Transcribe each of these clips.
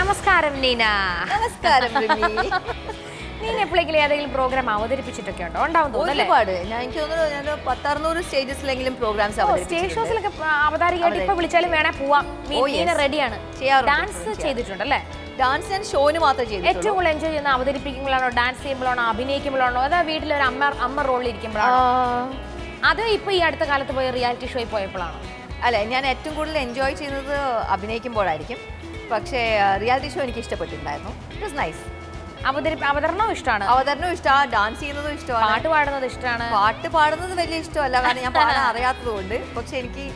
നമസ്കാരം നീന. നമസ്കാരം. നീന എപ്പോഴെങ്കിലും ഏതെങ്കിലും പ്രോഗ്രാം അവതരിപ്പിച്ചിട്ടൊക്കെ ഉണ്ടോ? ഉണ്ടാവും ഒരുപാട്. ഞാൻ എനിക്ക് തോന്നുന്നു ഞാൻ പത്തറുന്നൂറ് സ്റ്റേജസിലെങ്കിലും പ്രോഗ്രാംസ് സ്റ്റേജ് ഷോസിലൊക്കെ അവതാരികയായിട്ട് ഇപ്പൊ വിളിച്ചാലും വേണേ പോവാം. നീന റെഡിയാണ് ഡാൻസ് ചെയ്തിട്ടുണ്ടല്ലേ? ഡാൻസ് ഞാൻ ഷോന് മാത്രമേ ചെയ്തു ഏറ്റവും കൂടുതൽ എൻജോയ് ചെയ്യുന്ന അവതരിപ്പിക്കുമ്പോഴാണോ ഡാൻസ് ചെയ്യുമ്പോഴാണോ അഭിനയിക്കുമ്പോഴാണോ അതോ വീട്ടിലൊരു അമ്മ അമ്മ റോളിൽ ഇരിക്കുമ്പോഴാണോ? അത് ഇപ്പൊ ഈ അടുത്ത കാലത്ത് പോയ റിയാലിറ്റി ഷോയിൽ പോയപ്പോഴാണോ? അല്ലെ ഞാൻ ഏറ്റവും കൂടുതൽ എൻജോയ് ചെയ്യുന്നത് അഭിനയിക്കുമ്പോഴായിരിക്കും. പക്ഷേ റിയാലിറ്റി ഷോ എനിക്ക് ഇഷ്ടപ്പെട്ടിട്ടുണ്ടായിരുന്നു. ഇറ്റ് വാസ് നൈസ് അവതരി അവതരണവും ഇഷ്ടമാണ്. അവതരണവും ഇഷ്ടമാണ് ഡാൻസ് ചെയ്യുന്നതും ഇഷ്ടമാണ്. പാട്ട് പാടുന്നത് ഇഷ്ടമാണ്. പാട്ട് പാടുന്നത് വലിയ ഇഷ്ടമല്ല കാരണം ഞാൻ പാടാൻ അറിയാത്തതുകൊണ്ട്. പക്ഷെ എനിക്ക്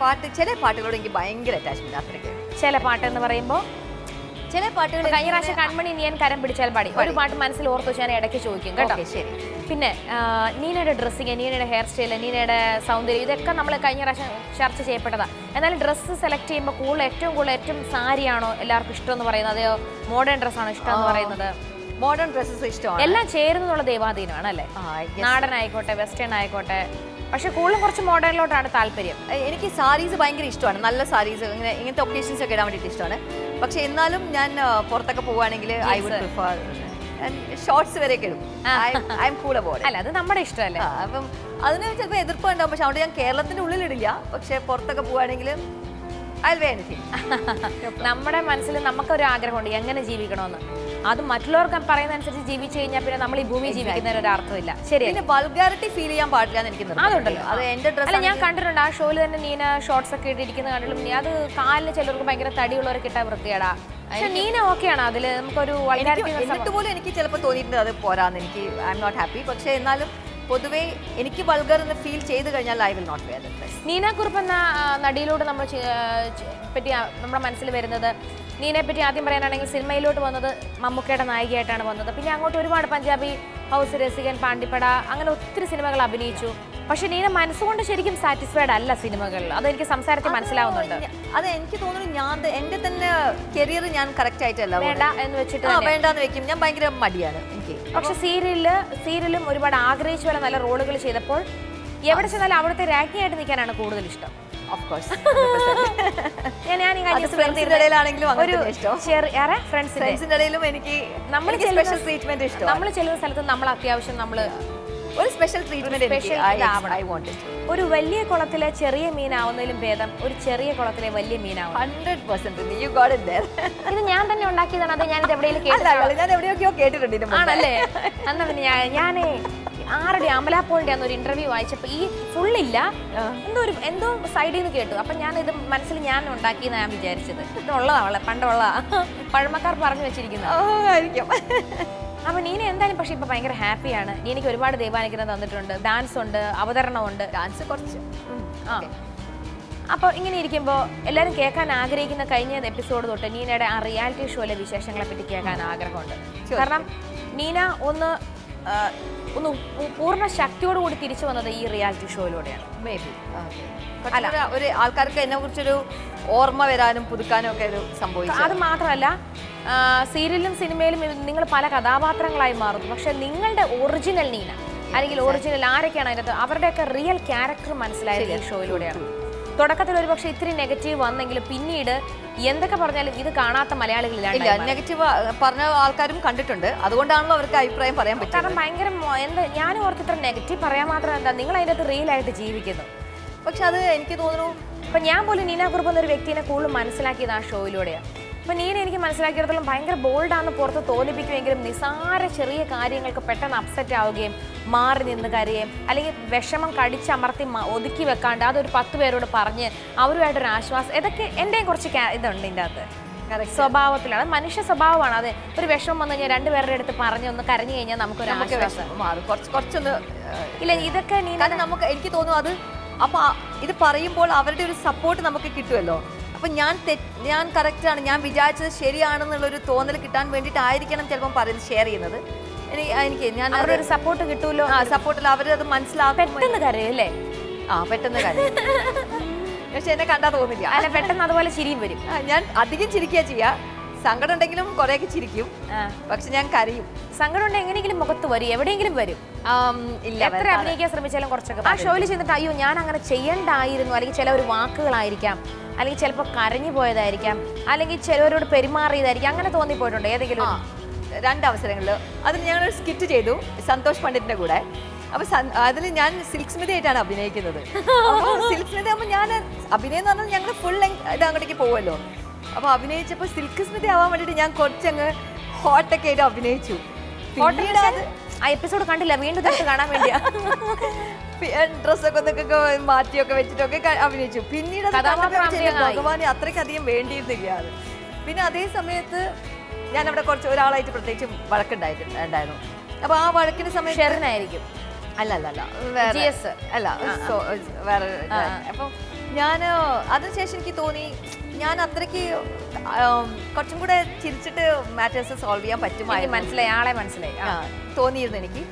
പാട്ട് ചില പാട്ടുകളോട് എനിക്ക് ഭയങ്കര അറ്റാച്ച്മെന്റ് അത്രയ്ക്ക് ചില പാട്ട് എന്ന് പറയുമ്പോ ചില പാട്ടുകൾ കഴിഞ്ഞ പ്രാവശ്യം കൺമണി നീയൻ കരം പിടിച്ചാൽ പാടി ഒരു പാട്ട് മനസ്സിൽ ഓർത്ത് ഞാൻ ഇടയ്ക്ക് ചോദിക്കും കേട്ടോ. ശരി. പിന്നെ നീനയുടെ ഡ്രസ്സിങ് നീനയുടെ ഹെയർ സ്റ്റൈൽ നീനയുടെ സൗന്ദര്യം ഇതൊക്കെ നമ്മൾ കഴിഞ്ഞ പ്രാവശ്യം ചർച്ച ചെയ്യപ്പെട്ടതാ. എന്നാലും ഡ്രസ്സ് സെലക്ട് ചെയ്യുമ്പോൾ കൂടുതൽ ഏറ്റവും കൂടുതൽ ഏറ്റവും സാരിയാണോ എല്ലാവർക്കും ഇഷ്ടം എന്ന് പറയുന്നത്? അതെയോ മോഡേൺ ഡ്രസ്സാണോ ഇഷ്ടം എന്ന് പറയുന്നത്? മോഡേൺ ഡ്രസ്സസ് ഇഷ്ടമാണ്. എല്ലാം ചേരുന്നുള്ള ദൈവാധീനമാണ് അല്ലേ? നാടൻ ആയിക്കോട്ടെ വെസ്റ്റേൺ ആയിക്കോട്ടെ. പക്ഷെ കൂടുതലും കുറച്ച് മോഡേണിലോട്ടാണ് താല്പര്യം. എനിക്ക് സാരീസ് ഭയങ്കര ഇഷ്ടമാണ്. നല്ല സാരീസ് ഇങ്ങനെ ഇങ്ങനത്തെ ഒക്കേഷൻസ് ഒക്കെ ഇടാൻ വേണ്ടിയിട്ട് ഇഷ്ടമാണ്. പക്ഷെ എന്നാലും ഞാൻ പുറത്തൊക്കെ പോവുകയാണെങ്കിൽ ഐ വുഡ് പ്രിഫർ ഷോർട്സ് വരെയൊക്കെ ഇടും. ഐ എം കൂൾ അബൌട്ട് അല്ല അത് നമ്മുടെ ഇഷ്ടമല്ലേ? അപ്പം അതിന് ചിലപ്പോൾ എതിർപ്പ് ഉണ്ടാവും. പക്ഷെ അതുകൊണ്ട് ഞാൻ കേരളത്തിന്റെ ഉള്ളിൽ ഇടില്ല പക്ഷെ പുറത്തൊക്കെ പോവുകയാണെങ്കിൽ ഐ വേ എനിത്തിങ് നമ്മുടെ മനസ്സിൽ നമുക്കൊരു ആഗ്രഹമുണ്ട്. എങ്ങനെ ജീവിക്കണമെന്ന്. അത് മറ്റുള്ളവർക്ക് പറയുന്നതനുസരിച്ച് ജീവിച്ചു കഴിഞ്ഞാൽ പിന്നെ നമ്മൾ ഈ ഭൂമി ജീവിക്കുന്നതിന് ഒരു അർത്ഥമില്ല ശരി പിന്നെ വൾഗാരിറ്റി ഫീൽ ചെയ്യാൻ പാടില്ല എന്ന് എനിക്ക്. അതുണ്ടല്ലോ. അത് എന്റെ അല്ല ഡ്രസ് ഞാൻ കണ്ടിട്ടുണ്ട്. ആ ഷോയിൽ തന്നെ നീന ഷോർട്സ് ഒക്കെ ഇട്ടിരിക്കുന്ന കണ്ടിട്ടും നീ അത് കാലിന് ചിലർക്ക് ഭയങ്കര തടിയുള്ളവർ കിട്ടാൻ വൃത്തിയാടാ പക്ഷെ നീന ഓക്കെയാണ് അതിൽ. നമുക്കൊരു എന്നിട്ട് പോലും എനിക്ക് ചിലപ്പോൾ തോന്നിയിട്ടുണ്ട് അത് പോരാന്ന്. എനിക്ക് ഐ എം നോട്ട് ഹാപ്പി പക്ഷെ എന്നാലും പൊതുവേ എനിക്ക് വൾഗർ എന്ന് ഫീൽ ചെയ്ത് കഴിഞ്ഞാൽ I will not wear the dress Neena Kurup എന്ന നടിയിലൂടെ നമ്മൾ പറ്റി നമ്മുടെ മനസ്സിൽ വരുന്നത് നീനെ പറ്റി ആദ്യം പറയാനാണെങ്കിൽ സിനിമയിലോട്ട് വന്നത് മമ്മൂക്കയുടെ നായികയായിട്ടാണ് വന്നത്. പിന്നെ അങ്ങോട്ട് ഒരുപാട് പഞ്ചാബി ഹൗസ് രസികൻ പാണ്ടിപ്പട അങ്ങനെ ഒത്തിരി സിനിമകൾ അഭിനയിച്ചു. പക്ഷെ നീന മനസ്സുകൊണ്ട് ശരിക്കും സാറ്റിസ്ഫൈഡ് അല്ല സിനിമകളിൽ അതെനിക്ക് സംസാരത്തിൽ മനസ്സിലാവുന്നുണ്ട്. അത് എനിക്ക് തോന്നുന്നു ഞാൻ എന്റെ തന്നെ കരിയർ ഞാൻ കറക്റ്റ് ആയിട്ടല്ല വേണ്ട എന്ന് വെച്ചിട്ട് വേണ്ടാന്ന് വെക്കും. ഞാൻ ഭയങ്കര മടിയാണ്. എനിക്ക് പക്ഷെ സീരിയലിൽ സീരിയലും ഒരുപാട് ആഗ്രഹിച്ചു പോലെ നല്ല റോളുകൾ ചെയ്തപ്പോൾ എവിടെ ചെന്നാലും അവിടുത്തെ രാജ്ഞിയായിട്ട് നിൽക്കാനാണ് കൂടുതൽ ഇഷ്ടം. ഓഫ് കോഴ്സ് ഞാൻ ഈ ഫ്രണ്ട്സിന്റെ ഇടയിലും എനിക്ക് നമ്മൾ സ്പെഷ്യൽ ട്രീറ്റ്മെന്റ് ഇഷ്ടം നമ്മൾ ചെല്ലുന്ന സ്ഥലത്ത് നമ്മൾ അത്യാവശ്യം നമ്മൾ ഒരു സ്പെഷ്യൽ ട്രീറ്റ്മെന്റ് ഒരു വലിയ കുളത്തിലെ ചെറിയ മീനാവുന്നതിലും ഭേദം ഒരു ചെറിയ കുളത്തിലെ വലിയ മീനാവും. Hundred percent you got it there ഇത് ഞാൻ തന്നെ ഉണ്ടാക്കിയതാണ്. അത് എവിടെയെങ്കിലും ഞാൻ എവിടെയൊക്കെയോ കേട്ടിട്ടുണ്ട്. ആണല്ലേ? അന്ന് പിന്നെ ഞാൻ ഞാനേ ആരുടെ അമ്പലാപ്പോളിന്റെ അന്ന് ഒരു ഇന്റർവ്യൂ വായിച്ചപ്പോ ഈ ഫുള്ളില്ല എന്തോ ഒരു എന്തോ സൈഡിൽ നിന്ന് കേട്ടു. അപ്പൊ ഞാൻ ഇത് മനസ്സിൽ ഞാൻ ഉണ്ടാക്കിയെന്ന് ഞാൻ വിചാരിച്ചത്. ഇതുള്ളതാ പണ്ടുള്ള പണ്ടുള്ളതാ പഴമക്കാർ പറഞ്ഞു വെച്ചിരിക്കുന്നത്. ആയിരിക്കും. അപ്പൊ നീന എന്തായാലും പക്ഷെ ഇപ്പൊ ഭയങ്കര ഹാപ്പിയാണ്. എനിക്ക് ഒരുപാട് ദൈവാനുഗ്രഹം തന്നിട്ടുണ്ട്. ഡാൻസ് ഉണ്ട് അവതരണമുണ്ട് ഡാൻസ് കുറച്ച്. ആ. അപ്പോൾ ഇങ്ങനെ ഇരിക്കുമ്പോൾ എല്ലാവരും കേൾക്കാൻ ആഗ്രഹിക്കുന്ന കഴിഞ്ഞ എപ്പിസോഡ് തൊട്ട് നീനയുടെ ആ റിയാലിറ്റി ഷോയിലെ വിശേഷങ്ങളെ പറ്റി കേൾക്കാൻ ആഗ്രഹമുണ്ട്. കാരണം നീന ഒന്ന് ഒന്ന് പൂർണ ശക്തിയോടുകൂടി തിരിച്ചു വന്നത് ഈ റിയാലിറ്റി ഷോയിലൂടെയാണ് മേ ബി അല്ല. ഒരു ആൾക്കാർക്ക് എന്നെ കുറിച്ചൊരു ഓർമ്മ വരാനും പുതുക്കാനും ഒക്കെ ഒരു സംഭവിച്ചു അത് മാത്രമല്ല ആ, സീരിയലിലും സിനിമയിലും നിങ്ങൾ പല കഥാപാത്രങ്ങളായി മാറുന്നു. പക്ഷെ നിങ്ങളുടെ ഒറിജിനൽ നീന അല്ലെങ്കിൽ ഒറിജിനൽ ആരൊക്കെയാണ് അതിനകത്ത്? അവരുടെയൊക്കെ റിയൽ ക്യാരക്ടർ മനസ്സിലായത് ഈ ഷോയിലൂടെയാണ്. തുടക്കത്തിൽ ഒരു പക്ഷേ ഇത്തിരി നെഗറ്റീവ് വന്നെങ്കിലും പിന്നീട് എന്തൊക്കെ പറഞ്ഞാലും ഇത് കാണാത്ത മലയാളികളില്ല ഇല്ല നെഗറ്റീവ് പറഞ്ഞ ആൾക്കാരും കണ്ടിട്ടുണ്ട്. അതുകൊണ്ടാണല്ലോ അവർക്ക് അഭിപ്രായം പറയാൻ പറ്റും കാരണം ഭയങ്കര എന്താ ഞാൻ ഓർത്ത് ഇത്ര നെഗറ്റീവ് പറയാൻ മാത്രം എന്താ നിങ്ങൾ അതിന്റെ അകത്ത് റിയൽ ആയിട്ട് ജീവിക്കുന്നു. പക്ഷെ അത് എനിക്ക് തോന്നുന്നു അപ്പൊ ഞാൻ പോലും നീന കുറുപ്പ് എന്നൊരു വ്യക്തിനെ കൂടുതൽ മനസ്സിലാക്കിയത് ആ ഷോയിലൂടെയാണ് അപ്പൊ നീന എനിക്ക് മനസ്സിലാക്കിയിടത്തോളം ഭയങ്കര ബോൾഡാന്ന് പുറത്ത് തോന്നിപ്പിക്കുമെങ്കിലും നിസാര ചെറിയ കാര്യങ്ങൾക്ക് പെട്ടെന്ന് അപ്സെറ്റ് ആവുകയും മാറി നിന്ന് കരയുകയും അല്ലെങ്കിൽ വിഷമം കടിച്ചമർത്തി ഒതുക്കി വെക്കാണ്ട് അതൊരു പത്ത് പേരോട് പറഞ്ഞ് അവരുമായിട്ടൊരു ആശ്വാസം ഇതൊക്കെ എന്റെയും കുറച്ച് ഇതുണ്ട് ഇതിന്റെ അകത്ത്. സ്വഭാവത്തിലാണ് മനുഷ്യ സ്വഭാവമാണ്. അത് ഒരു വിഷമം വന്നു കഴിഞ്ഞാൽ രണ്ടുപേരുടെ അടുത്ത് പറഞ്ഞ് ഒന്ന് കരഞ്ഞു കഴിഞ്ഞാൽ നമുക്കൊരു ഒരു ആശ്വാസം. മാറും. കുറച്ച് കുറച്ചൊന്ന് ഇല്ല ഇതൊക്കെ നീന നമുക്ക് എനിക്ക് തോന്നുന്നു അത് അപ്പൊ ഇത് പറയുമ്പോൾ അവരുടെ ഒരു സപ്പോർട്ട് നമുക്ക് കിട്ടുമല്ലോ. അപ്പൊ ഞാൻ തെറ്റ് ഞാൻ കറക്റ്റ് ആണ്. ഞാൻ വിചാരിച്ചത് ശരിയാണെന്നുള്ളൊരു തോന്നൽ കിട്ടാൻ വേണ്ടിയിട്ടായിരിക്കണം ചിലപ്പം പറയുന്നത് ഷെയർ ചെയ്യുന്നത്. എനിക്ക് ഞാൻ അവരൊരു ഒരു സപ്പോർട്ട് കിട്ടുമല്ലോ ആ സപ്പോർട്ടിൽ അവരത് മനസ്സിലാക്കും. പെട്ടെന്ന് കരയും അല്ലേ ആ പെട്ടെന്ന് കരയും. പക്ഷെ എന്നെ കണ്ടാ തോന്നില്ല. അല്ല പെട്ടെന്ന് അതുപോലെ ചിരിയും വരും. ഞാൻ അധികം ചിരിക്കുക ചെയ്യാ. സങ്കടം ഉണ്ടെങ്കിലും കുറെയൊക്കെ ചിരിക്കും. പക്ഷെ ഞാൻ കരയും. സങ്കടം ഉണ്ട് എങ്ങനെയെങ്കിലും മുഖത്ത് വരും. എവിടെയെങ്കിലും വരും. ഇല്ല എത്ര അഭിനയിക്കാൻ ശ്രമിച്ചാലും കുറച്ചൊക്കെ ആ ഷോയിൽ ചെന്നിട്ട് അയ്യോ ഞാൻ അങ്ങനെ ചെയ്യണ്ടായിരുന്നു. അല്ലെങ്കിൽ ചില ഒരു വാക്കുകളായിരിക്കാം. അല്ലെങ്കിൽ ചിലപ്പോൾ കരഞ്ഞു പോയതായിരിക്കാം അല്ലെങ്കിൽ ചിലവരോട് പെരുമാറിയതായിരിക്കാം അങ്ങനെ തോന്നിപ്പോയിട്ടുണ്ട് ഏതെങ്കിലും രണ്ട് അവസരങ്ങളിൽ. അതിൽ ഞങ്ങളൊരു സ്കിറ്റ് ചെയ്തു സന്തോഷ് പണ്ഡിറ്റിന്റെ കൂടെ. അപ്പൊ അതിൽ ഞാൻ സിൽക്ക് സ്മിത ആയിട്ടാണ് അഭിനയിക്കുന്നത്. സിൽക്ക് സ്മിത ആകുമ്പോൾ ഞാൻ അഭിനയം എന്ന് പറഞ്ഞാൽ ഞങ്ങൾ ഫുൾ ഇത് അങ്ങോട്ടേക്ക് പോകുമല്ലോ അപ്പൊ അഭിനയിച്ചപ്പോൾ സിൽക്ക് സ്മിത ആവാൻ വേണ്ടിയിട്ട് ഞാൻ കുറച്ചങ്ങ് ഹോട്ടൊക്കെ ആയിട്ട് അഭിനയിച്ചു. ആ എപ്പിസോഡ് കണ്ടില്ല വീണ്ടും കാണാൻ വേണ്ടിയാ. ഡ്രസ്സൊക്കെ ഒന്നൊക്കെ മാറ്റിയൊക്കെ വെച്ചിട്ടൊക്കെ അഭിനയിച്ചു. പിന്നീട്. ഭഗവാനെ അത്രയ്ക്കധികം വേണ്ടിയിരുന്നില്ല. പിന്നെ അതേ സമയത്ത് ഞാൻ അവിടെ കുറച്ച് ഒരാളായിട്ട് പ്രത്യേകിച്ച് വഴക്കുണ്ടായിട്ടുണ്ടായിരുന്നു. അപ്പൊ ആ വഴക്കിന് സമയം ഷെറിനായിരിക്കും അല്ല അല്ല അല്ല. അല്ല വേറെ അപ്പൊ ഞാൻ അതിനുശേഷം എനിക്ക് തോന്നി ഞാൻ അത്രയ്ക്ക് കുറച്ചും കൂടെ ചിരിച്ചിട്ട് മാറ്റേഴ്സ് സോൾവ് ചെയ്യാൻ പറ്റുമായി പറ്റുമായിരുന്നു. മനസ്സിലായി ആളെ മനസ്സിലായി. തോന്നിയിരുന്നു എനിക്ക്.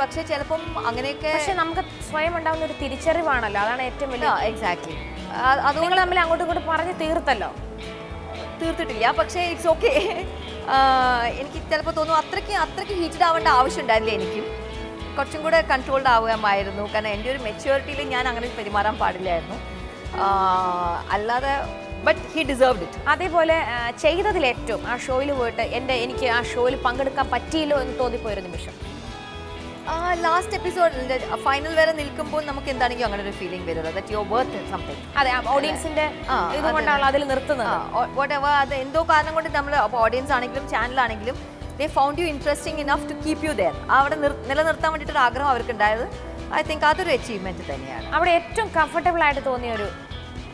പക്ഷെ ചിലപ്പം അങ്ങനെയൊക്കെ പക്ഷെ നമുക്ക് സ്വയം ഉണ്ടാവുന്ന ഒരു തിരിച്ചറിവാണല്ലോ. അതാണ് ഏറ്റവും വലിയ എക്സാക്ട്ലി അത് നിങ്ങൾ തമ്മിൽ അങ്ങോട്ടും ഇങ്ങോട്ടും പറഞ്ഞ് തീർത്തല്ലോ? തീർത്തിട്ടില്ല. പക്ഷേ ഇറ്റ്സ് ഓക്കെ എനിക്ക് ചിലപ്പോൾ തോന്നുന്നു അത്രയ്ക്ക് അത്രയ്ക്ക് ഹീറ്റഡ് ആവേണ്ട ആവശ്യമുണ്ടായിരുന്നില്ല എനിക്കും. കുറച്ചും കൂടെ കൺട്രോൾഡ് ആവുകയായിരുന്നു കാരണം എന്റെ ഒരു മെച്യൂരിറ്റിയിൽ ഞാൻ അങ്ങനെ പെരുമാറാൻ പാടില്ലായിരുന്നു. അല്ലാതെ ബട്ട് ഹി ഡിസേർവ്ഡ് ഇറ്റ് അതേപോലെ ചെയ്തതിൽ ഏറ്റവും ആ ഷോയിൽ പോയിട്ട് എന്റെ എനിക്ക് ആ ഷോയിൽ പങ്കെടുക്കാൻ പറ്റിയില്ലോ എന്ന് തോന്നിപ്പോയൊരു നിമിഷം. ലാസ്റ്റ് എപ്പിസോഡ് ഫൈനൽ വരെ നിൽക്കുമ്പോൾ നമുക്ക് എന്താണെങ്കിലും അങ്ങനെ ഒരു ഫീലിംഗ് വരുമല്ലോ. ദാറ്റ് യുവർ വർത്ത് സംതിങ് അതെ ഓഡിയൻസിന്റെ ഇതുകൊണ്ടാണ് ഇതുകൊണ്ടാണല്ലോ അതിൽ നിർത്തുന്നത്. വാട്ട് എവർ അത് എന്തോ കാരണം കൊണ്ട് നമ്മൾ ഓഡിയൻസ് ആണെങ്കിലും ചാനൽ ആണെങ്കിലും they found you interesting enough to keep you there അവിടെ നിലനിർത്താൻ വേണ്ടിയിട്ടൊരു ആഗ്രഹം അവർക്ക് ഉണ്ടായത് ഐ തിങ്ക് അതൊരു അച്ചീവ്മെന്റ് തന്നെയാണ്. അവിടെ ഏറ്റവും കംഫർട്ടബിൾ ആയിട്ട് തോന്നിയ ഒരു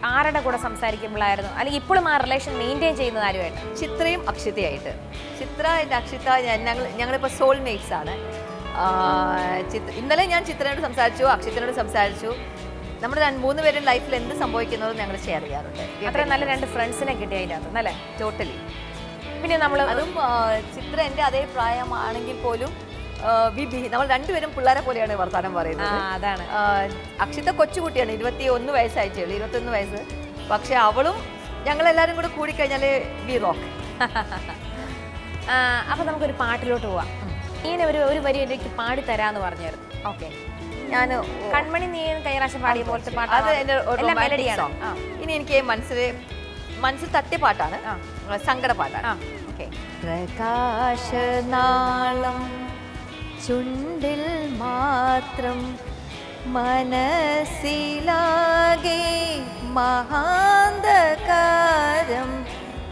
ആരുടെ കൂടെ സംസാരിക്കുമ്പോഴായിരുന്നു? അല്ലെങ്കിൽ ഇപ്പോഴും ആ റിലേഷൻ മെയിന്റെയിൻ ചെയ്യുന്നത് ആരുമായിട്ട്? ചിത്രയും അക്ഷിതയായിട്ട്. ചിത്ര എന്റെ അക്ഷിത ഞാൻ- ഞങ്ങൾ ഞങ്ങളിപ്പോൾ സോൾമേറ്റ്സ് ആണ്. ഇന്നലെ ഞാൻ ചിത്രനോട് സംസാരിച്ചു അക്ഷയത്തിനോട് സംസാരിച്ചു. നമ്മുടെ രണ്ട് മൂന്ന് പേരും ലൈഫിൽ എന്ത് സംഭവിക്കുന്നത് ഞങ്ങൾ ഷെയർ ചെയ്യാറുണ്ട്. അത്ര നല്ല രണ്ട് ഫ്രണ്ട്സിനെ കിട്ടിയ അല്ലേ? ടോട്ടലി പിന്നെ നമ്മൾ അതും ചിത്ര എന്റെ അതേ പ്രായമാണെങ്കിൽ പോലും നമ്മൾ രണ്ടുപേരും പിള്ളേരെ പോലെയാണ് വർത്താനം ആ പറയുന്നത് അതാണ് അക്ഷിത കൊച്ചുകുട്ടിയാണ് ഇരുപത്തി ഒന്ന് വയസ്സായിട്ട് ഇരുപത്തി ഒന്ന് വയസ്സ്. പക്ഷെ അവളും ഞങ്ങളെല്ലാവരും കൂടെ കൂടിക്കഴിഞ്ഞാൽ വി റോക്ക് അപ്പൊ നമുക്കൊരു പാട്ടിലോട്ട് പോവാം. ഇങ്ങനെ ഒരു ഒരു വരി എനിക്ക് പാടി തരാന്ന് പറഞ്ഞായിരുന്നു. ഓക്കെ. ഞാൻ കൺമണി നീ കൈറാശം പാടിയ പോലത്തെ അത് പാട്ടാണ്? എന്റെ ഒരു മെലഡിയാണ് ഇനി എനിക്ക് മനസ്സിൽ മനസ്സിൽ തട്ടിയ പാട്ടാണ്. സങ്കട പാട്ടാണ്. ഓക്കെ. പ്രകാശനാളം ചുണ്ടിൽ മാത്രം മനസ്സിലാകെ മഹാന്തകാരം.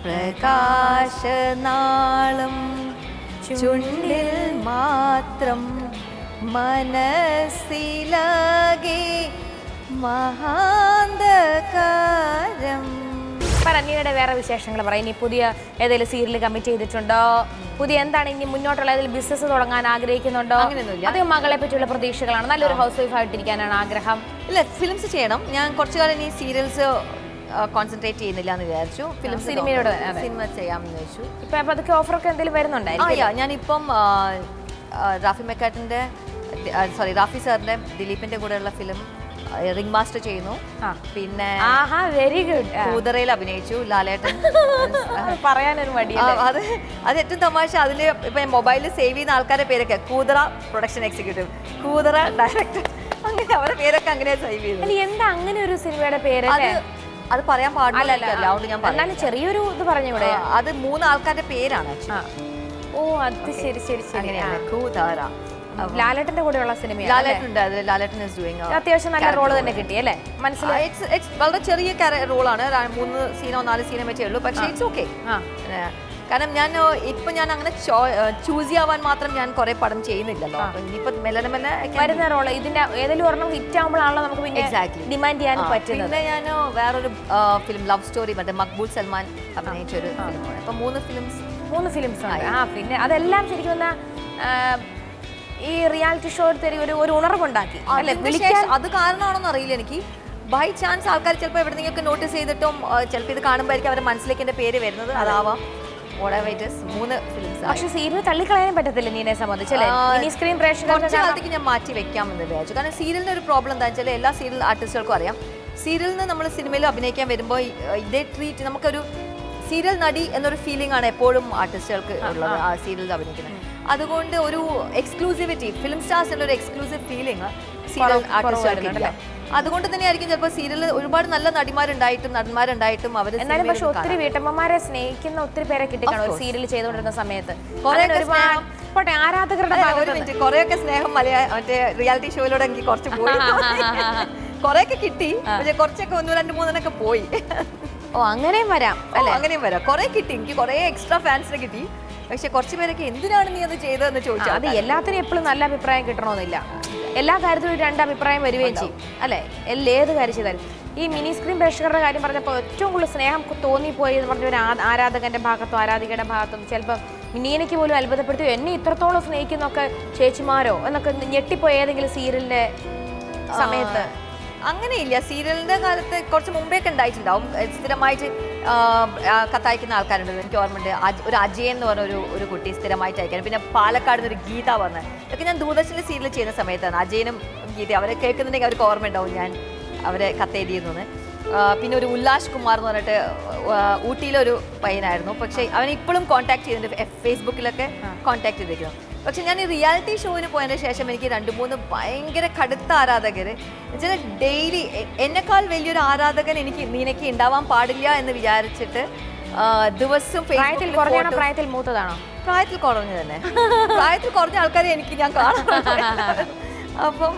പ്രകാശനാളം ചുണ്ടിൽ മാത്രം മനസ്സിലാകെ മഹാന്തകാരം പറ വേറെ വിശേഷങ്ങൾ പറ ഇനി പുതിയ ഏതെങ്കിലും സീരിയൽ കമ്മിറ്റ് ചെയ്തിട്ടുണ്ടോ? പുതിയ എന്താണ് ഇനി മുന്നോട്ടുള്ള ഏതെങ്കിലും ബിസിനസ് തുടങ്ങാൻ ആഗ്രഹിക്കുന്നുണ്ടോ. അതോ മകളെ പറ്റിയുള്ള പ്രതീക്ഷകളാണ്. നല്ലൊരു ഹൗസ് വൈഫ് ആയിട്ടിരിക്കാനാണ് ആഗ്രഹം. ഇല്ല ഫിലിംസ് ചെയ്യണം. ഞാൻ കുറച്ചു കാലം ഇനി സീരിയൽസ് കോൺസെൻട്രേറ്റ് ചെയ്യുന്നില്ല എന്ന് വിചാരിച്ചു. ഫിലിം സിനിമയോട് സിനിമ ചെയ്യാമെന്ന് വെച്ചു ഇപ്പൊ അപ്പോൾ അതൊക്കെ ഓഫറൊക്കെ എന്തെങ്കിലും വരുന്നുണ്ടായിരുന്നു ഞാനിപ്പം റാഫി മെക്കാട്ടിന്റെ സോറി റാഫി സാറിന്റെ ദിലീപിന്റെ കൂടെയുള്ള ഫിലിം റിംഗ് മാസ്റ്റർ ചെയ്യുന്നു. പിന്നെ വെരി ഗുഡ് കൂതറയിൽ അഭിനയിച്ചു ലാലേട്ടൻ. പറയാനൊരു മടി അത് അത് ഏറ്റവും തമാശ. അതിൽ ഇപ്പൊ മൊബൈലിൽ സേവ് ചെയ്യുന്ന ആൾക്കാരുടെ പേരൊക്കെ കൂതറ പ്രൊഡക്ഷൻ എക്സിക്യൂട്ടീവ് കൂതറ ഡയറക്ടർ അങ്ങനെ അവരുടെ പേരൊക്കെ അങ്ങനെ സേവ് ചെയ്തു എന്താ അങ്ങനെ ഒരു സിനിമയുടെ പേര് അത് അത് പറയാൻ പാടില്ല അതുകൊണ്ട് ഞാൻ എന്നാലും ചെറിയൊരു ഇത് പറഞ്ഞൂടെ അത് മൂന്ന് ആൾക്കാരുടെ പേരാണ്. ഓ അത് ശരി ശരി ശരി. കൂതാര. ലാലേട്ടന്റെ കൂടെയുള്ള സിനിമ ലാലേട്ടൻ അത് ലാലേട്ടൻ ഇസ് ഡൂയിങ് അത്യാവശ്യം നല്ല റോൾ തന്നെ കിട്ടി അല്ലേ? മനസ്സിലായി. വളരെ ചെറിയ റോളാണ് മൂന്ന് സീനോ നാല് സീനോ വെച്ചേ ഉള്ളൂ. പക്ഷേ ഇറ്റ്സ് ഓക്കെ കാരണം ഞാൻ ഇപ്പൊ ഞാൻ അങ്ങനെ ചൂസ് ചെയ്യാൻ മാത്രം ഞാൻ കുറെ പടം ചെയ്യുന്നില്ലല്ലോ. അപ്പൊ ഇനിയിപ്പോ മെല്ലെ മെല്ലെ വരുന്ന റോൾ ഇതിന്റെ ഏതെങ്കിലും ഒരെണ്ണം ഹിറ്റ് ആകുമ്പോഴാണല്ലോ നമുക്ക് പിന്നെ. ഡിമാൻഡ് ചെയ്യാൻ പറ്റും പറ്റുന്നത്. പിന്നെ ഞാൻ വേറൊരു ഫിലിം ലവ് സ്റ്റോറി മറ്റേ മക്ബൂൽ സൽമാൻ അഭിനയിച്ച ഒരു ഫിലിമാണ് അപ്പൊ മൂന്ന് ഫിലിംസ് മൂന്ന് ഫിലിംസ് ആണ് ആ പിന്നെ അതെല്ലാം ശരിക്കും എന്നാ ഈ റിയാലിറ്റി ഷോ ഒരു ഒരു ഉണർവുണ്ടാക്കി. അത് കാരണമാണോന്ന് അറിയില്ല എനിക്ക്. ബൈ ചാൻസ് ആൾക്കാർ ചിലപ്പോൾ എവിടെന്നെങ്കിലൊക്കെ നോട്ടീസ് ചെയ്തിട്ടും ചിലപ്പോൾ ഇത് കാണുമ്പോഴായിരിക്കും അവരുടെ മനസ്സിലേക്ക് എന്റെ പേര് വരുന്നത്. അതാവാം. മൂന്ന് ഫിലിംസ് പക്ഷെ സീരിയൽ തള്ളിക്കളയാൻ പറ്റത്തില്ല നീനെ സംബന്ധിച്ചല്ലേ സ്ക്രീൻ പ്രേക്ഷകർക്ക് ഞാൻ മാറ്റി വെക്കാമെന്ന് വിചാരിച്ചു. കാരണം സീരിയലിന് ഒരു പ്രോബ്ലം എന്താ വെച്ചാൽ എല്ലാ സീരിയൽ ആർട്ടിസ്റ്റുകൾക്കും അറിയാം. സീരിയലിന് നമ്മൾ സിനിമയിൽ അഭിനയിക്കാൻ വരുമ്പോൾ ഇതേ ട്രീറ്റ് നമുക്കൊരു സീരിയൽ നടി എന്നൊരു ഫീലിംഗ് ആണ് എപ്പോഴും ആർട്ടിസ്റ്റുകൾക്ക് ഉള്ളത് ആ. സീരിയലിൽ അഭിനയിക്കുന്നത്. അതുകൊണ്ട് ഒരു എക്സ്ക്ലൂസിവിറ്റി ഫിലിം സ്റ്റാർസിന്റെ ഒരു എക്സ്ക്ലൂസീവ് ഫീലിംഗ് സീരിയൽ കുറവ്- ആർട്ടിസ്റ്റുകൾക്ക് ഇല്ല. അതുകൊണ്ട് തന്നെ ആയിരിക്കും ചിലപ്പോൾ സീരിയലിൽ ഒരുപാട് നല്ല നടിമാരുണ്ടായിട്ടും നടന്മാരുണ്ടായിട്ടും അവർ എന്നാലും പക്ഷെ ഒത്തിരി വീട്ടമ്മമാരെ സ്നേഹിക്കുന്ന ഒത്തിരി പേരെ കിട്ടിക്കാണോ ഒരു സീരിയൽ ചെയ്തുകൊണ്ടിരുന്ന സമയത്ത്. പോട്ടെ ആരാധകരുടെ കുറെയൊക്കെ സ്നേഹം മലയാള മറ്റേ റിയാലിറ്റി ഷോയിലൂടെ എനിക്ക് കുറച്ച് പോയി. കുറെയൊക്കെ കിട്ടി. പക്ഷെ കുറച്ചൊക്കെ ഒന്ന് രണ്ട് മൂന്നെണ്ണൊക്കെ പോയി. ഓ അങ്ങനെയും വരാം അല്ലെ? അങ്ങനെയും വരാം. കുറെ കിട്ടി എനിക്ക് കുറെ എക്സ്ട്രാ ഫാൻസിനെ കിട്ടി. പക്ഷെ കുറച്ച് പേരൊക്കെ എന്തിനാണ് നീ അത് ചെയ്തതെന്ന് ചോദിച്ചാൽ അത് എല്ലാത്തിനും എപ്പോഴും നല്ല അഭിപ്രായം കിട്ടണമെന്നില്ല. എല്ലാ കാര്യത്തിലും രണ്ട് അഭിപ്രായം വരികയും ചെയ്യും അല്ലെ? എല്ലാ ഏത് കാര്യം ചെയ്താലും. ഈ മിനി സ്ക്രീൻ പ്രേക്ഷകരുടെ കാര്യം പറഞ്ഞപ്പോൾ ഏറ്റവും കൂടുതൽ സ്നേഹം തോന്നിപ്പോയി എന്ന് പറഞ്ഞ ഒരു ആരാധകന്റെ ഭാഗത്തോ ആരാധികയുടെ ഭാഗത്തും. ചിലപ്പോൾ മിനിയനയ്ക്ക് പോലും അത്ഭുതപ്പെടുത്തി എന്നെ ഇത്രത്തോളം സ്നേഹിക്കുന്നൊക്കെ ചേച്ചിമാരോ? എന്നൊക്കെ ഞെട്ടിപ്പോയ ഏതെങ്കിലും സീരിയലിന്റെ സമയത്ത്. അങ്ങനെയില്ല. സീരിയലിന്റെ കാലത്ത് കുറച്ച് മുമ്പേക്ക് ഉണ്ടായിട്ടുണ്ടാവും. സ്ഥിരമായിട്ട് കത്തയക്കുന്ന ആൾക്കാരുണ്ട്. എനിക്ക് ഓർമ്മയുണ്ട്. ഒരു അജയൻ എന്ന് പറഞ്ഞ ഒരു ഒരു കുട്ടി സ്ഥിരമായിട്ട് അയക്കാൻ. പിന്നെ പാലക്കാട് നിന്ന് ഒരു ഗീത വന്ന്. ഇതൊക്കെ ഞാൻ ദൂരദർശനിൽ സീരിയൽ ചെയ്യുന്ന സമയത്താണ്. അജയനും ഗീത അവരെ കേൾക്കുന്നുണ്ടെങ്കിൽ അവർക്ക് ഓർമ്മ ഉണ്ടാവും ഞാൻ അവരെ കത്തെഴുതിയെന്ന് പിന്നെ ഒരു ഉല്ലാഷ് കുമാർ എന്ന് പറഞ്ഞിട്ട് ഊട്ടിയിലൊരു പയ്യനായിരുന്നു. പക്ഷേ അവൻ ഇപ്പോഴും കോൺടാക്ട് ചെയ്തിട്ടുണ്ട് ഫേസ്ബുക്കിലൊക്കെ കോൺടാക്ട് ചെയ്തിരിക്കുന്നു. പക്ഷെ ഞാൻ ഈ റിയാലിറ്റി ഷോവിന് പോയതിന് ശേഷം എനിക്ക് രണ്ട് മൂന്ന് ഭയങ്കര കടുത്ത ആരാധകർ എന്നുവെച്ചാൽ ഡെയിലി എന്നെക്കാൾ വലിയൊരു ആരാധകൻ എനിക്ക് നിനക്ക് ഉണ്ടാവാൻ പാടില്ല എന്ന് വിചാരിച്ചിട്ട് ദിവസം പ്രായത്തിൽ മൂത്തതാണോ? പ്രായത്തിൽ കുറഞ്ഞു തന്നെ. പ്രായത്തിൽ കുറഞ്ഞ ആൾക്കാരെ എനിക്ക് ഞാൻ കാണാറുണ്ട്. അപ്പം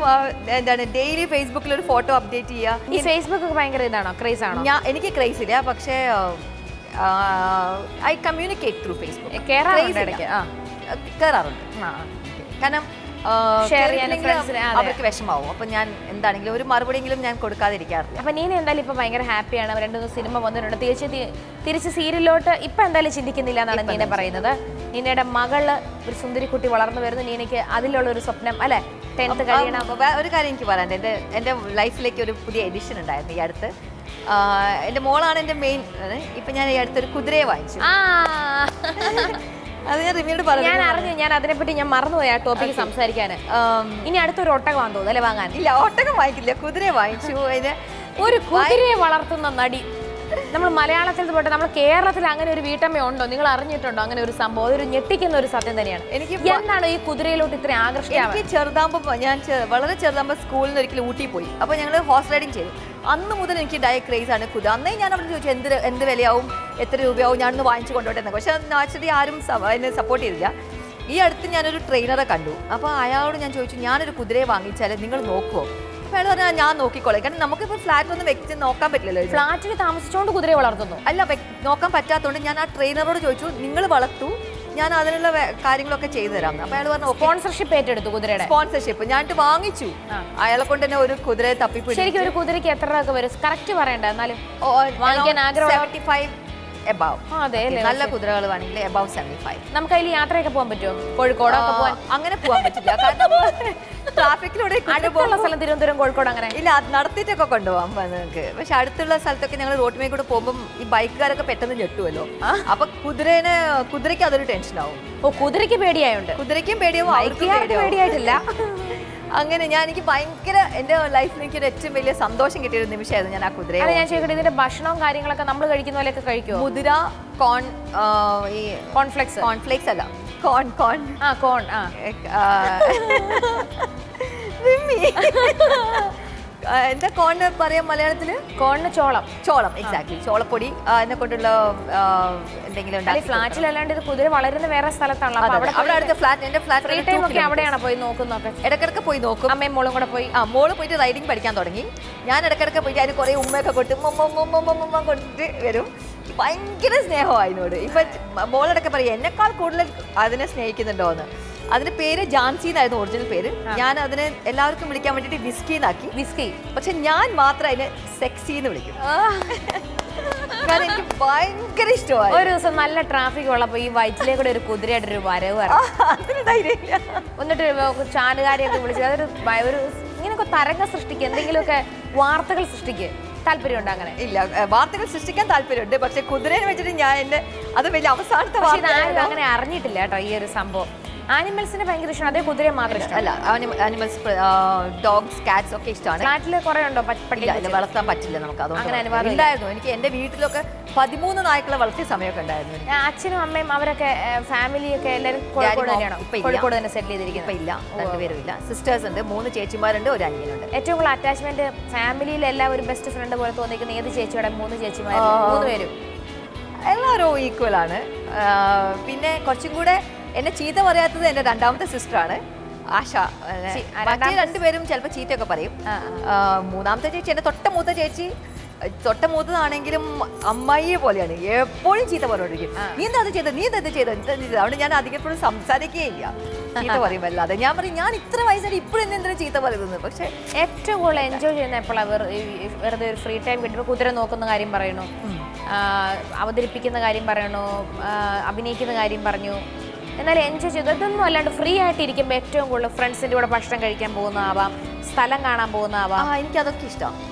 എന്താണ് ഡെയിലി ഫേസ്ബുക്കിൽ ഒരു ഫോട്ടോ അപ്ഡേറ്റ് ചെയ്യുക ഈ ഫേസ്ബുക്ക് ഭയങ്കര ഇതാണോ? ക്രൈസ് ആണോ? ഞാൻ എനിക്ക് ക്രൈസ് ഇല്ല. പക്ഷേ ഐ കമ്മ്യൂണിക്കേറ്റ് ത്രൂ ഫേസ്ബുക്ക് കേറാറുണ്ട് ഇടയ്ക്ക്. ആ. കയറാറുണ്ട്. കാരണം. അവർക്ക് വിഷമാവും. അപ്പൊ ഞാൻ എന്താണെങ്കിലും ഒരു മറുപടിയെങ്കിലും ഞാൻ കൊടുക്കാതിരിക്കാറില്ല. അപ്പൊ നീന എന്തായാലും ഇപ്പൊ ഭയങ്കര ഹാപ്പിയാണ്. രണ്ടു മൂന്ന് സിനിമ വന്നിട്ടുണ്ട്. തിരിച്ച് തിരിച്ച് സീരിയലിലോട്ട് ഇപ്പൊ എന്തായാലും ചിന്തിക്കുന്നില്ല എന്നാണ് നീന പറയുന്നത്. നീനയുടെ മകൾ ഒരു സുന്ദരിക്കുട്ടി വളർന്നു വരുന്നു. നീനയ്ക്ക് അതിലുള്ള ഒരു സ്വപ്നം അല്ലെ? ടെൻത്ത് കഴിയണം. ഒരു കാര്യം എനിക്ക് പറയാൻ എന്റെ എന്റെ ലൈഫിലേക്ക് ഒരു പുതിയ എഡിഷൻ ഉണ്ടായിരുന്നു ഈ അടുത്ത്. എന്റെ മോളാണ് എന്റെ മെയിൻ ഇപ്പൊ ഞാൻ ഈ അടുത്തൊരു കുതിരയെ വായിച്ചു. അത് ഞാൻ റിമിയോട് പറഞ്ഞു ഞാൻ അറിഞ്ഞു ഞാൻ അതിനെപ്പറ്റി ഞാൻ മറന്നുപോയി ആ ടോപ്പിക്ക് സംസാരിക്കാൻ. ഇനി അടുത്തൊരു ഒട്ടകമാണെന്ന് തോന്നുന്നു അല്ലേ വാങ്ങാൻ? ഇല്ല ഒട്ടകം വാങ്ങിക്കില്ല. കുതിരയെ വാങ്ങിച്ചു അതിന്. ഒരു കുതിരയെ വളർത്തുന്ന നടി. നമ്മൾ മലയാളത്തിൽ പോട്ടെ നമ്മൾ കേരളത്തിൽ അങ്ങനെ ഒരു വീട്ടമ്മ ഉണ്ടോ? നിങ്ങൾ അറിഞ്ഞിട്ടുണ്ടോ അങ്ങനെ ഒരു സംഭവം? അതൊരു ഞെട്ടിക്കുന്ന ഒരു സത്യം തന്നെയാണ്. എനിക്ക് എന്താണ് ഈ കുതിരയിലോട്ട് ഇത്ര ആകർഷിക്കുക എനിക്ക് ചെറുതാകുമ്പോൾ ഞാൻ വളരെ ചെറുതാകുമ്പോൾ സ്കൂളിൽ നിന്ന് ഒരിക്കലും ഊട്ടി പോയി. അപ്പോൾ ഞങ്ങൾ ഹോർസ് റൈഡിങ് ചെയ്തു. അന്ന് മുതൽ എനിക്ക് ഡയ ക്രേസ് ആണ് കുതിര അന്നേ ഞാൻ അവിടെ ചോദിച്ചു എന്ത് എന്ത് വിലയാവും? എത്ര രൂപയാവും? ഞാനൊന്ന് വാങ്ങിച്ചു കൊണ്ടോട്ടെ പക്ഷെ പക്ഷേ നാച്ചുറലി ആരും എന്നെ സപ്പോർട്ട് ചെയ്തില്ല. ഈ അടുത്ത് ഞാനൊരു ട്രെയിനറെ കണ്ടു. അപ്പോൾ അയാളോട് ഞാൻ ചോദിച്ചു ഞാനൊരു കുതിരയെ വാങ്ങിച്ചാൽ നിങ്ങൾ നോക്കുമോ അപ്പോൾ അയാൾ പറഞ്ഞാൽ ഞാൻ നോക്കിക്കോളെ. കാരണം നമുക്കിപ്പോൾ ഫ്ലാറ്റ് ഒന്ന് വെച്ച് നോക്കാൻ പറ്റില്ലല്ലോ. ഫ്ലാറ്റിൽ താമസിച്ചുകൊണ്ട് കുതിരയെ വളർത്തുന്നു. അല്ല നോക്കാൻ പറ്റാത്തതുകൊണ്ട് ഞാൻ ആ ട്രെയിനറോട് ചോദിച്ചു നിങ്ങൾ വളർത്തു ഞാൻ അതിനുള്ള കാര്യങ്ങളൊക്കെ ചെയ്തു തരാം. അപ്പോൾ അയാൾ പറഞ്ഞു സ്പോൺസർഷിപ്പ് ഏറ്റെടുത്തു കുതിരയുടെ? സ്പോൺസർഷിപ്പ് ഞാൻ വാങ്ങിച്ചു. അയാളെ കൊണ്ട് തന്നെ ഒരു കുതിരയെ തപ്പിപ്പിടിച്ചു. ശരിക്കും ഒരു കുതിരയ്ക്ക് എത്ര രൂപ വരും? കറക്റ്റ് പറയണ്ട എന്നാലും. വാങ്ങിക്കാൻ ആഗ്രഹം സെവന്റി ഫൈവ് എബവ് നല്ല കുതിരകൾ വേണമെങ്കിൽ എബവ് സെവന്റി ഫൈവ് നമുക്ക് അതിൽ യാത്രയൊക്കെ പോകാൻ പറ്റുമോ? കോഴിക്കോടൊക്കെ പോകാൻ? അങ്ങനെ പോകാൻ പറ്റില്ല. കാരണം ട്രാഫിക്കിലൂടെ അടുത്തുള്ള സ്ഥലം തിരുവനന്തപുരം കോഴിക്കോട് അങ്ങനെ? ഇല്ല അത് നടത്തിയിട്ടൊക്കെ കൊണ്ടുപോകാം നിങ്ങൾക്ക് പക്ഷെ അടുത്തുള്ള സ്ഥലത്തൊക്കെ ഞങ്ങൾ റോഡ് കൂടെ പോകുമ്പോൾ ഈ ബൈക്കുകാരൊക്കെ പെട്ടെന്ന് ഞെട്ടുമല്ലോ അപ്പൊ കുതിരേനെ കുതിരയ്ക്ക് അതൊരു ടെൻഷനാവും ആവും. ഓ കുതിരയ്ക്ക് പേടിയായുണ്ട്. കുതിരയ്ക്കും പേടിയാവും. പേടിയായിട്ടില്ല. അങ്ങനെ ഞാൻ എനിക്ക് ഭയങ്കര എന്റെ ലൈഫിൽ എനിക്ക് ഒരു ഏറ്റവും വലിയ സന്തോഷം കിട്ടിയ ഒരു നിമിഷമായിരുന്നു ഞാൻ ആ കുതിര ഞാൻ ചോദിക്കട്ടെ ഇതിന്റെ ഭക്ഷണവും കാര്യങ്ങളൊക്കെ നമ്മൾ കഴിക്കുന്ന പോലെയൊക്കെ കഴിക്കും മുതിര കോൺ ഈ കോൺഫ്ലെക്സ് കോൺഫ്ലെക്സ് അല്ല. കോൺ കോൺ ആ കോൺ ആ, എന്താ കോണ് പറയാം മലയാളത്തിൽ കോണിന് ചോളം. ചോളം എക്സാക്ട്ലി ചോളപ്പൊടി എന്നെ കൊണ്ടുള്ള എന്തെങ്കിലും ഫ്ലാറ്റിൽ അല്ലാണ്ട് ഇത് കുതിര വളരുന്ന വേറെ സ്ഥലത്താണല്ലോ. അവിടെ അവിടെ അടുത്ത ഫ്ലാറ്റ് എന്റെ ഫ്രീ ടൈം ഒക്കെ അവിടെയാണ് പോയി നോക്കുന്നൊക്കെ ഇടക്കിടക്ക് പോയി നോക്കും. അമ്മയും മോളും കൂടെ പോയി? ആ മോൾ പോയിട്ട് റൈഡിങ് പഠിക്കാൻ തുടങ്ങി. ഞാൻ ഇടക്കിടക്ക് പോയിട്ട് അതിന് കുറേ ഉമ്മയൊക്കെ കൊടുത്ത് ഉമ്മ കൊടുത്തിട്ട് വരും. ഭയങ്കര സ്നേഹമാണ് അതിനോട്. ഇപ്പൊ മോളടക്കെ പറയും എന്നെക്കാൾ കൂടുതൽ അതിനെ സ്നേഹിക്കുന്നുണ്ടോ എന്ന് അതിന്റെ പേര് ജാൻസി എന്നായിരുന്നു ഒറിജിനൽ പേര്. ഞാൻ അതിനെ എല്ലാവർക്കും വിളിക്കാൻ വേണ്ടിട്ട് വിസ്കി എന്നാക്കി വിസ്കി പക്ഷെ ഞാൻ മാത്രം അതിനെ സെക്സി എന്ന് വിളിക്കും. കാരണം എനിക്ക് ഭയങ്കര ഇഷ്ടമായി. ഒരു ദിവസം നല്ല ട്രാഫിക് ഉള്ളപ്പോ ഈ വയറ്റിലെ കൂടെ ഒരു കുതിരയുടെ ഒരു വരവ് എന്നിട്ട് ചാനുകാരെയൊക്കെ വിളിച്ചു അതൊരു ഒരു ഇങ്ങനെയൊക്കെ തരംഗം സൃഷ്ടിക്കുക എന്തെങ്കിലുമൊക്കെ വാർത്തകൾ സൃഷ്ടിക്കുക താല്പര്യമുണ്ട് അങ്ങനെ? ഇല്ല വാർത്തകൾ സൃഷ്ടിക്കാൻ താല്പര്യമുണ്ട്. പക്ഷെ കുതിരനെ വെച്ചിട്ട് ഞാൻ എന്റെ അത് വലിയ അവസാനത്തെ വാർത്ത അങ്ങനെ അറിഞ്ഞിട്ടില്ല കേട്ടോ ഈ ഒരു സംഭവം. ആനിമൽസിനെ ഭയങ്കര ഇഷ്ടമാണ്. അതേ കുതിരയെ മാത്രം ഇഷ്ടം അല്ല അനിമൽസ് ഡോഗ്സ് കാറ്റ്സ് ഒക്കെ ഇഷ്ടമാണ്. കാറ്റിൽ കുറെ ഉണ്ടോ പറ്റില്ല വളർത്താൻ പറ്റില്ല നമുക്ക്. അങ്ങനെ അനുവാദം ഇല്ലായിരുന്നു. എനിക്ക് എന്റെ വീട്ടിലൊക്കെ പതിമൂന്ന് നായ്ക്കളെ വളർത്തിയ സമയമൊക്കെ ഉണ്ടായിരുന്നു. അച്ഛനും അമ്മയും അവരൊക്കെ ഫാമിലിയൊക്കെ എല്ലാവരും കോഴിക്കോട് തന്നെ സെറ്റിൽ ചെയ്തിരിക്കുന്നത്. ഇല്ല. രണ്ടുപേരും ഇല്ല. സിസ്റ്റേഴ്സ് ഉണ്ട്. മൂന്ന് ചേച്ചിമാരുണ്ട് ഒരു അനിയനുണ്ട്. ഏറ്റവും കൂടുതൽ അറ്റാച്ച്മെന്റ് ഫാമിലിയിൽ എല്ലാവരും ഒരു ബെസ്റ്റ് ഫ്രണ്ട് പോലെ തോന്നിക്കുന്ന ഏത് ചേച്ചിയുടെ? മൂന്ന് ചേച്ചിമാരും. മൂന്ന് പേരും. എല്ലാവരും ഈക്വൽ ആണ്. പിന്നെ കുറച്ചും കൂടെ എന്നെ ചീത്ത പറയാത്തത് എന്റെ രണ്ടാമത്തെ സിസ്റ്ററാണ്. ആശ മറ്റേ രണ്ടുപേരും ചിലപ്പോൾ ചീത്തയൊക്കെ പറയും. മൂന്നാമത്തെ ചേച്ചി എന്റെ തൊട്ട മൂത്ത ചേച്ചി തൊട്ട മൂത്തതാണെങ്കിലും അമ്മായിയെ പോലെയാണ്. എപ്പോഴും ചീത്ത പറഞ്ഞോണ്ടിരിക്കും. നീ എന്താ അത് ചെയ്തത് നീ എന്താ ഇത് ചെയ്തത് എന്താ ചെയ്തത്?" അതുകൊണ്ട് ഞാൻ അധികം എപ്പോഴും സംസാരിക്കുകയില്ല ചീത്ത പറയും അല്ലാതെ ഞാൻ പറയും ഞാൻ ഇത്ര വയസ്സായിട്ട് ഇപ്പോഴും എന്തിനാ ചീത്ത പറയുന്നത്? പക്ഷെ ഏറ്റവും കൂടുതൽ എൻജോയ് ചെയ്യുന്ന എപ്പോഴാണ് വെറുതെ ഒരു ഫ്രീ ടൈം കിട്ടുമ്പോൾ കുതിര നോക്കുന്ന കാര്യം പറയണു? അവതരിപ്പിക്കുന്ന കാര്യം പറയണു? അഭിനയിക്കുന്ന കാര്യം പറഞ്ഞു? എന്നാൽ എൻജോയ് ചെയ്തു ഇതൊന്നും അല്ലാണ്ട് ഫ്രീ ആയിട്ട് ഇരിക്കുമ്പോൾ ഏറ്റവും കൂടുതൽ ഫ്രണ്ട്സിന്റെ കൂടെ ഭക്ഷണം കഴിക്കാൻ പോകുന്നതാവാം സ്ഥലം കാണാൻ പോകുന്നതാവാം. എനിക്ക് അതൊക്കെ ഇഷ്ടമാണ്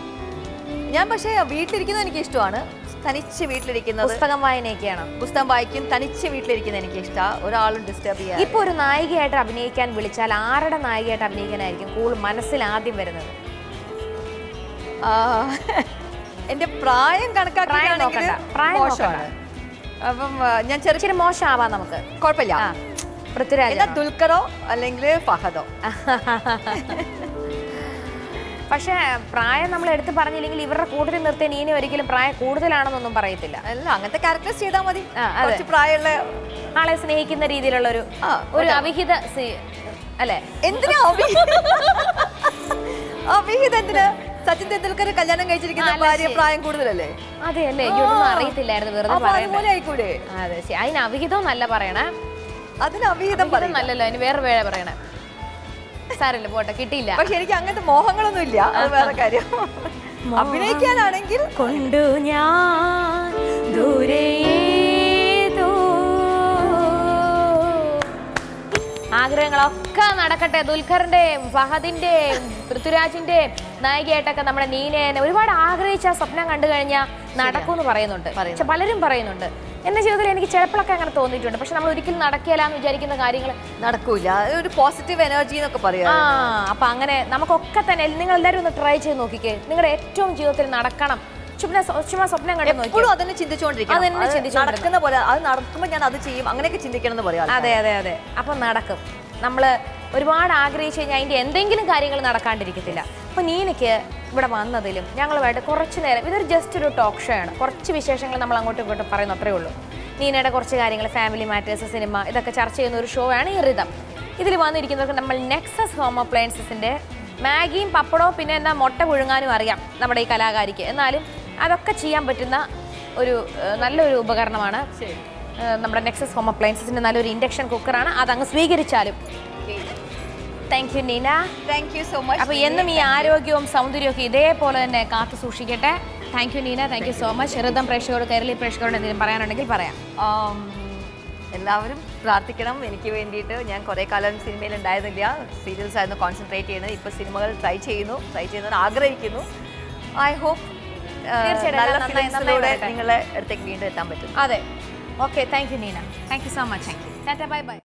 ഞാൻ പക്ഷേ വീട്ടിലിരിക്കുന്നത് എനിക്ക് ഇഷ്ടമാണ്. തനിച്ച് വീട്ടിലിരിക്കുന്നത് പുസ്തകം വായനയൊക്കെയാണ്? പുസ്തകം വായിക്കും തനിച്ച് വീട്ടിലിരിക്കുന്നത് എനിക്ക് ഇഷ്ടമാണ് ഒരാളും ഡിസ്റ്റർബ് ചെയ്യാം ഇപ്പോൾ ഒരു നായികയായിട്ട് അഭിനയിക്കാൻ വിളിച്ചാൽ ആരുടെ നായികയായിട്ട് അഭിനയിക്കാനായിരിക്കും കൂടുതൽ മനസ്സിൽ ആദ്യം വരുന്നത്? എന്റെ പ്രായം കണക്കാക്കുകയാണെങ്കിൽ നോക്കണ്ട. പ്രായം അപ്പം ഞാൻ ചെറിയ മോശമാവാം നമുക്ക്. കുഴപ്പമില്ല. പൃഥ്വിരാജ് ദുൽഖറോ അല്ലെങ്കിൽ ഫഹദോ? പക്ഷേ പ്രായം നമ്മൾ എടുത്ത് പറഞ്ഞില്ലെങ്കിൽ ഇവരുടെ കൂടുതൽ നിർത്തിയ നീനെ ഒരിക്കലും പ്രായം കൂടുതലാണെന്നൊന്നും പറയത്തില്ല. അല്ല അങ്ങനത്തെ ക്യാരക്ടേഴ്സ് ചെയ്താൽ മതി. കുറച്ച് പ്രായമുള്ള ആളെ സ്നേഹിക്കുന്ന രീതിയിലുള്ള ഒരു ഒരു അവിഹിത അല്ലേ? എന്തിനാ അവിഹിത എന്തിനാ? സച്ചിൻ തെണ്ടുൽക്കർ കല്യാണം കഴിച്ചിരിക്കുന്ന ഭാര്യ പ്രായം കൂടുതലല്ലേ? അതെ അല്ലേ ഇതൊന്നും അറിയത്തില്ലായിരുന്നു. വെറുതെ ആയിക്കൂടെ അതെ അതിന് അവിഹിതം നല്ല പറയണേ. അതിന് അവിഹിതം പറയും നല്ലല്ലോ. അതിന് വേറെ വേറെ പറയണേ. സാരല്ലോ പോട്ടെ. കിട്ടിയില്ല. പക്ഷെ എനിക്ക് അങ്ങനത്തെ മോഹങ്ങളൊന്നും ഇല്ല അത് വേറെ കാര്യം. അഭിനയിക്കാനാണെങ്കിൽ കൊണ്ടു ഞാൻ ദൂരേതോ ആഗ്രഹങ്ങളൊക്കെ നടക്കട്ടെ. ദുൽഖറിന്റെയും ഫഹദിന്റെയും പൃഥ്വിരാജിന്റെയും നായികയായിട്ടൊക്കെ നമ്മുടെ നീനേനെ ഒരുപാട് ആഗ്രഹിച്ച ആ സ്വപ്നം കണ്ടു കഴിഞ്ഞാൽ നടക്കുമെന്ന് പറയുന്നുണ്ട്. പക്ഷെ പലരും പറയുന്നുണ്ട്. എന്റെ ജീവിതത്തിൽ എനിക്ക് ചിലപ്പോഴൊക്കെ അങ്ങനെ തോന്നിയിട്ടുണ്ട്. പക്ഷെ നമ്മൾ ഒരിക്കലും നടക്കില്ല എന്ന് വിചാരിക്കുന്ന കാര്യങ്ങൾ നടക്കൂല. ഒരു പോസിറ്റീവ് എനർജി എന്നൊക്കെ പറയാം. ആ അപ്പൊ അങ്ങനെ നമുക്കൊക്കെ തന്നെ നിങ്ങൾ എല്ലാവരും ഒന്ന് ട്രൈ ചെയ്ത് നോക്കിക്കേ. നിങ്ങളുടെ ഏറ്റവും ജീവിതത്തിൽ നടക്കണം. സ്വപ്നം കണ്ടു എപ്പോഴും അതിനെ നടക്കുമ്പോ നടക്കുന്ന പോലെ അത് നടക്കുമ്പോൾ ഞാൻ അത് ചെയ്യും. അങ്ങനെയൊക്കെ ചിന്തിക്കണം എന്ന് പറയാം. അതെ അതെ അതെ. അപ്പൊ നടക്കും. നമ്മൾ ഒരുപാട് ആഗ്രഹിച്ചു കഴിഞ്ഞാൽ അതിന്റെ എന്തെങ്കിലും കാര്യങ്ങൾ നടക്കാണ്ടിരിക്കത്തില്ല. അപ്പോൾ നീനയ്ക്ക് ഇവിടെ വന്നതിലും ഞങ്ങളുമായിട്ട് കുറച്ച് നേരം ഇതൊരു ജസ്റ്റ് ഒരു ടോക്ക് ഷോ ആണ്. കുറച്ച് വിശേഷങ്ങൾ നമ്മൾ അങ്ങോട്ടും ഇങ്ങോട്ടും പറയുന്നു അത്രേ ഉള്ളൂ. നീനയുടെ കുറച്ച് കാര്യങ്ങൾ ഫാമിലി മാറ്റേഴ്സ് സിനിമ ഇതൊക്കെ ചർച്ച ചെയ്യുന്ന ഒരു ഷോ ആണ് ഈ റിതം ഇതിൽ വന്നിരിക്കുന്നവർക്ക് നമ്മൾ നെക്സസ് ഹോം അപ്ലയൻസസിന്റെ മാഗിയും പപ്പടവും പിന്നെ എന്താ മുട്ട പുഴുങ്ങാനും അറിയാം നമ്മുടെ ഈ കലാകാരിക്ക്. എന്നാലും അതൊക്കെ ചെയ്യാൻ പറ്റുന്ന ഒരു നല്ലൊരു ഉപകരണമാണ് നമ്മുടെ നെക്സസ് ഹോം അപ്ലയൻസസിന്റെ നല്ലൊരു ഇൻഡക്ഷൻ കുക്കറാണ് അതങ്ങ് സ്വീകരിച്ചാലും. Thank you Neena thank you so much അപ്പോൾ എന്നും ഈ ആരോഗ്യവും സൗന്ദര്യവും ഒക്കെ ഇതേപോലെ തന്നെ കാത്തു സൂക്ഷിക്കട്ടെ. Thank you Neena thank you so much ഹൃദം പ്രേക്ഷകരോട് കേരളീയ പ്രേക്ഷകരോട് എന്തെങ്കിലും പറയാനുണ്ടെങ്കിൽ പറയാം. എല്ലാവരും പ്രാർത്ഥിക്കണം. എനിക്ക് വേണ്ടിയിട്ട് ഞാൻ കുറേ കാലം സിനിമയിൽ ഉണ്ടായിരുന്നില്ല. സീരിയൽസ് ആയിരുന്നു കോൺസെൻട്രേറ്റ് ചെയ്യുന്നത്. ഇപ്പോൾ സിനിമകൾ ട്രൈ ചെയ്യുന്നു. ട്രൈ ചെയ്യുന്നതിന് ആഗ്രഹിക്കുന്നു. ഐ ഹോപ്പ് തീർച്ചയായിട്ടും. വരട്ടെ. നിങ്ങളെ അടുത്തേക്ക് വീണ്ടും എത്താൻ പറ്റും. അതെ. Okay, thank you, Nina. Thank you so much. Thank you. Tata, bye-bye.